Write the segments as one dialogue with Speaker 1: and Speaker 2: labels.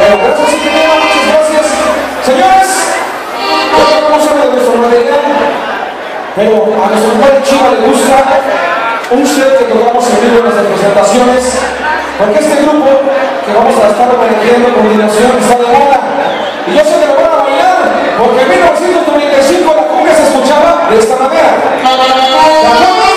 Speaker 1: Gracias. Señores, de nuestro material, pero a nuestro padre Chiva le gusta un set que tocamos en vivo en nuestras presentaciones, porque este grupo que vamos a estar homenajeando a continuación está de moda. Y yo sé que lo van a bailar, porque en 1995 la cumbia se escuchaba de esta manera. ¿De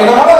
Speaker 1: homenaje enamorado de un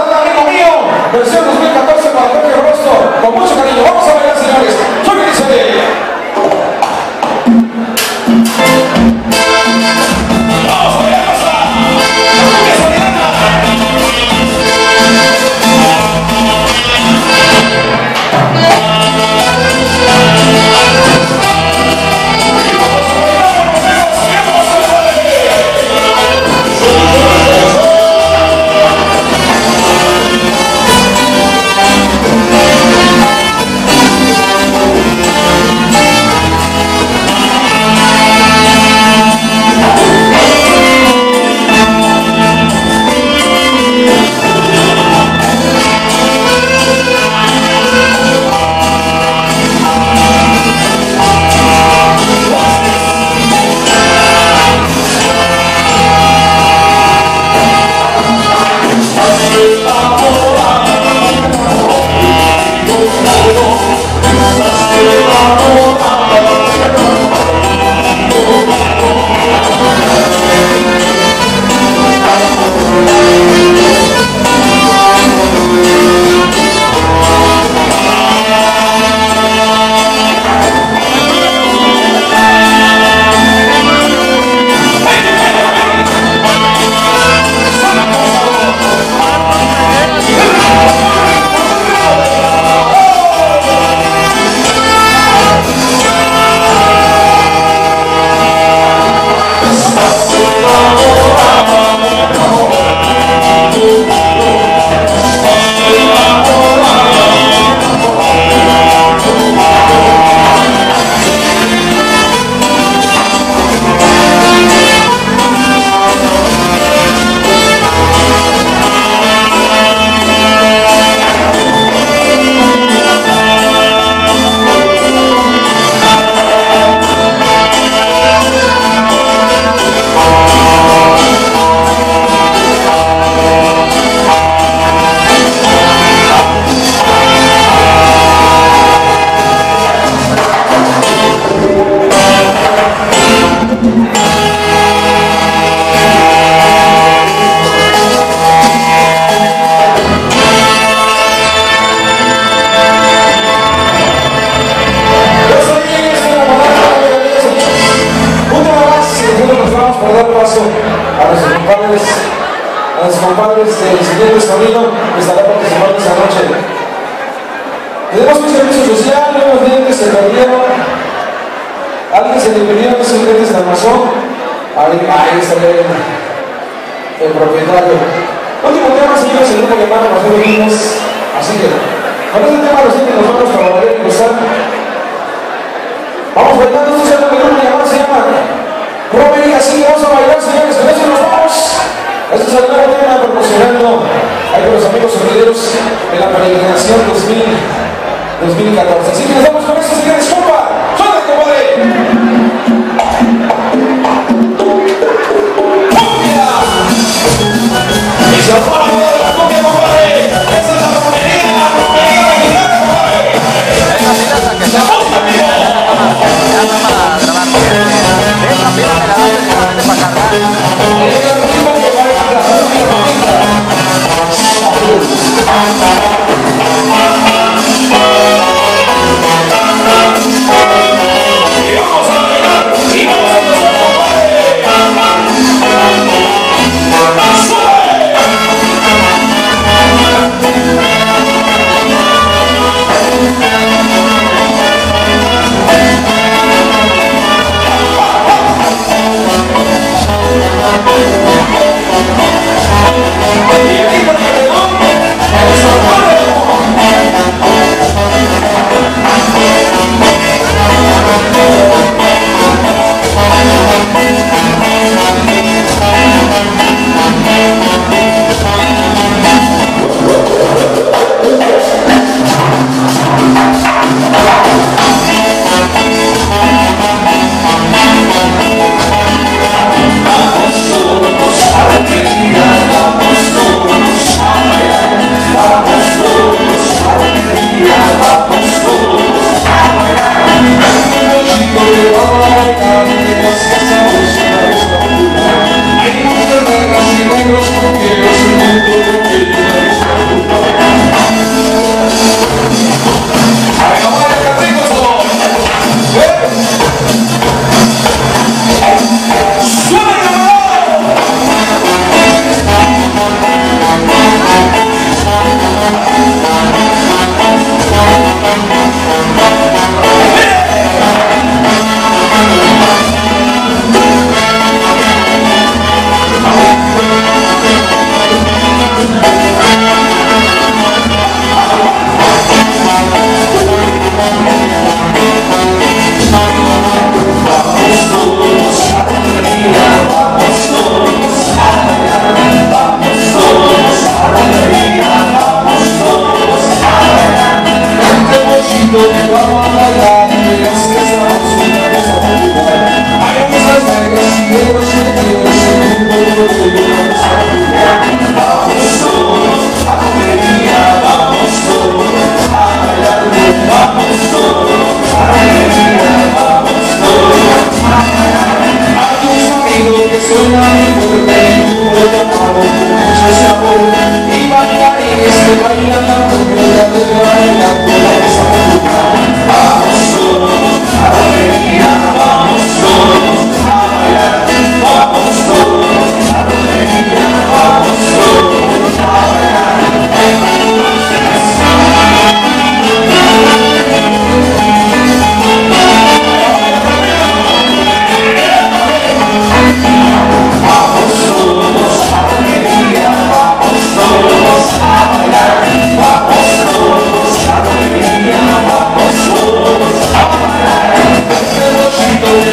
Speaker 1: a los compadres de Isidro y que estará participando esta noche. Tenemos un servicio social, unos dientes se perdieron, alguien se le perdieron esos dientes de Amazon, ahí, ahí está el, el propietario. Último tema, señores, el último que van a así que con este tema los tiene nosotros para volver a cruzar. Vamos bailando, esto es lo que se llama. Robert y así vamos a bailar, señores, con eso nos vamos. Eso es el nuevo tema proporcionando ahí con los amigos sorteros de la peregrinación 2000, 2014. Así que nos vamos con eso, señores.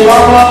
Speaker 1: Obama